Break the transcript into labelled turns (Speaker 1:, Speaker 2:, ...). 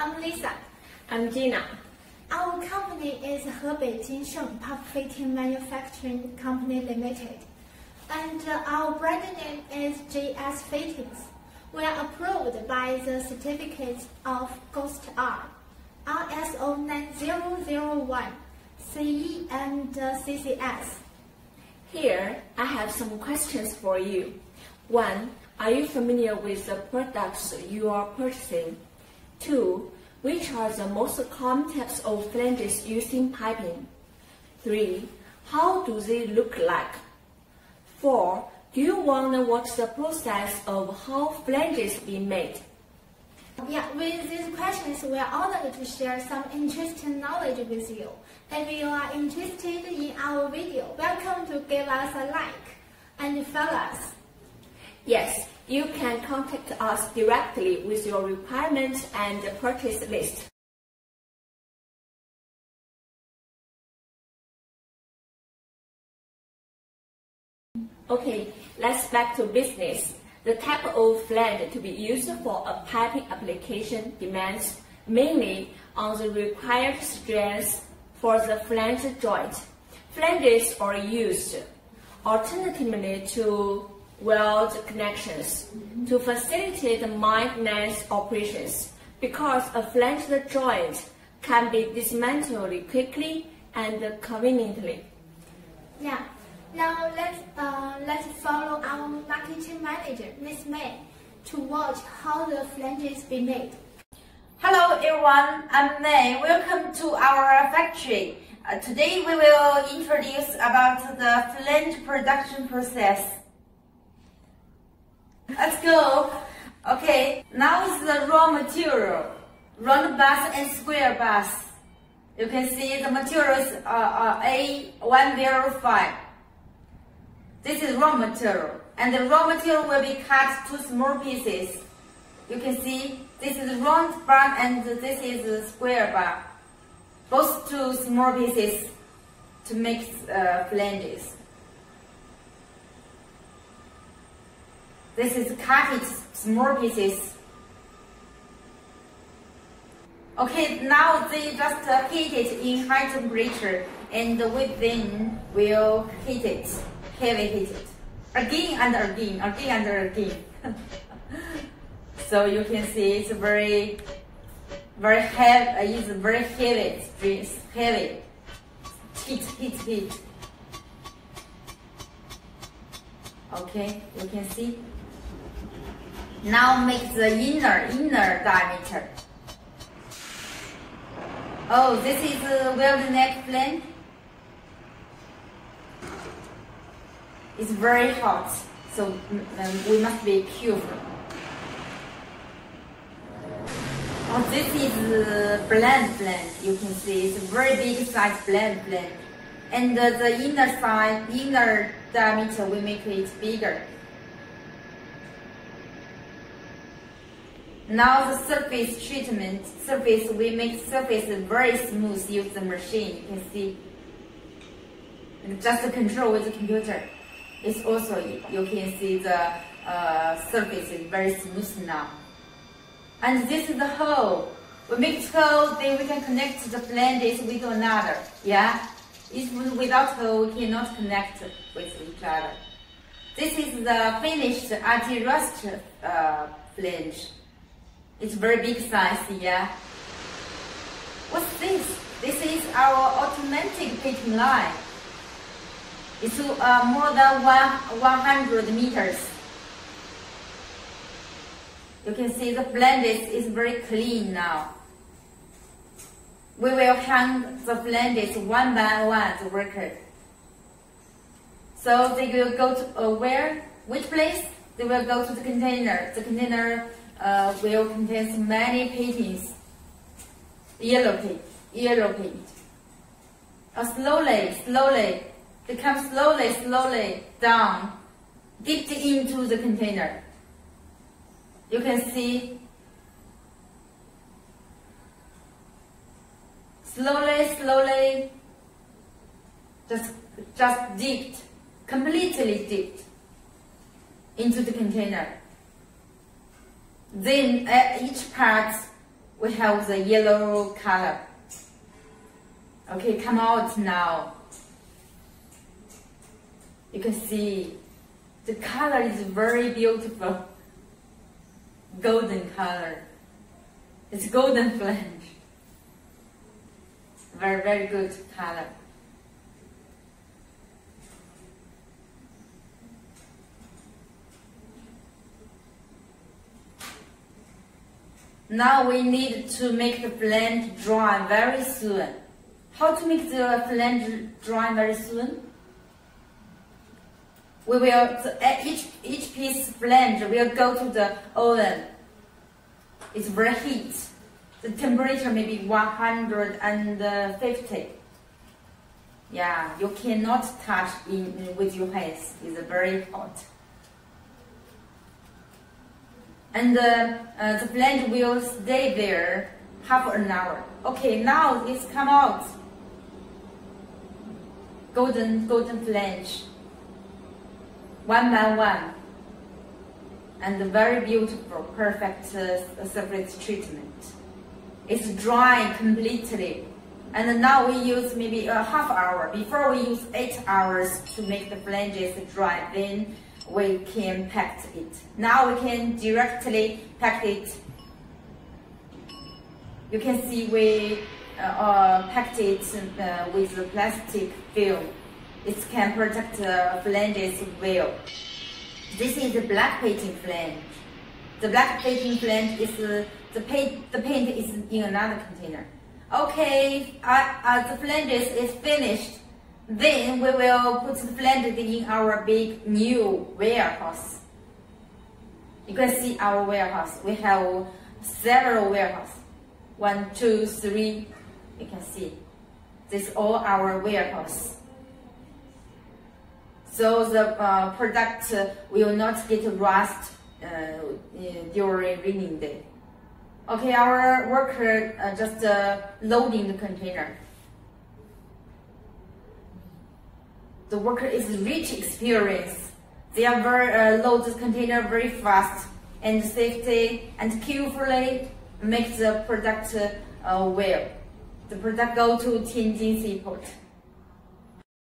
Speaker 1: I'm Lisa.
Speaker 2: I'm Gina.
Speaker 1: Our company is Hebei Jinsheng Fitting Manufacturing Company Limited, and our brand name is JS Fittings. We are approved by the Certificate of GOST R, ISO 9001, CE and CCS.
Speaker 2: Here, I have some questions for you. One, are you familiar with the products you are purchasing? Two, which are the most common types of flanges used in piping? Three, how do they look like? Four, do you want to watch the process of how flanges be made?
Speaker 1: Yeah, with these questions, we are honored to share some interesting knowledge with you. If you are interested in our video, welcome to give us a like and follow us.
Speaker 2: Yes, you can contact us directly with your requirements and purchase list. Okay, let's back to business. The type of flange to be used for a piping application depends mainly on the required strength for the flange joint. Flanges are used alternatively to weld connections to facilitate the maintenance operations because a flange joint can be dismantled quickly and conveniently.
Speaker 1: Yeah. Now let's uh, let's follow our marketing manager, Miss May, to watch how the flanges be made.
Speaker 3: Hello everyone, I'm May. Welcome to our factory. Uh, today we will introduce about the flange production process. Let's go. Okay, now is the raw material. Round bars and square bars. You can see the materials are, uh, uh, A105. This is raw material. And the raw material will be cut to small pieces. You can see this is round bar and this is square bar. Both two small pieces to make uh, flanges. This is cut it small pieces. Okay, now they just uh, heat it in high temperature and we then will heat it, heavy heat it. Again and again, again and again. so you can see it's very, very heavy, it's very heavy, it's heavy. Heat, heat, heat. Okay, you can see. Now make the inner, inner diameter. Oh, this is a weld neck flange. It's very hot, so um, we must be careful. Oh, this is a blind flange. You can see it's a very big size blind flange. And uh, the inner side, inner diameter, we make it bigger. Now the surface treatment, surface, we make surface very smooth, use the machine, you can see. Just the control with the computer. It's also, you can see the uh, surface is very smooth now. And this is the hole. We make hole, then we can connect the flanges with another, yeah? If without hole, we cannot connect with each other. This is the finished anti-rust uh, flange. It's very big size, yeah. What's this? This is our automatic fitting line. It's uh, more than one, 100 meters. You can see the flanges is very clean now. We will hang the flanges one by one to workers. So they will go to uh, where? Which place? They will go to the container. The container uh, will contain many paintings. Yellow paint. Uh, slowly, slowly, they come slowly, slowly down, dipped into the container. You can see slowly, slowly, just, just dipped, completely dipped into the container. Then at each part we have the yellow color. Okay, come out now. You can see the color is very beautiful. Golden color. It's golden flange. Very, very good color. Now we need to make the flange dry very soon. How to make the flange dry very soon? We will, eh, each, each piece flange will go to the oven. It's very heat. The temperature may be 150. Yeah, you cannot touch in, with your hands. It's very hot. And uh, uh, the blend will stay there half an hour. Okay, now it's come out. Golden, golden flange. One by one. And very beautiful, perfect uh, surface treatment. It's dry completely. And now we use maybe a half hour. Before we use eight hours to make the flanges dry. Then we can pack it. Now we can directly pack it. You can see we uh, uh, packed it uh, with a plastic film. It can protect the flanges well. This is the black painting flange. The black painting flange is uh, the paint. The paint is in another container. Okay, uh, uh, the flanges is finished. Then we will put the blended in our big new warehouse. You can see our warehouse. We have several warehouses. One, two, three. You can see. This is all our warehouse. So the uh, product will not get rust uh, during raining day. Okay, our worker uh, just uh, loading the container. The worker is rich experience. They are very uh, load the container very fast and safety and carefully make the product uh, well. The product go to Tianjin seaport.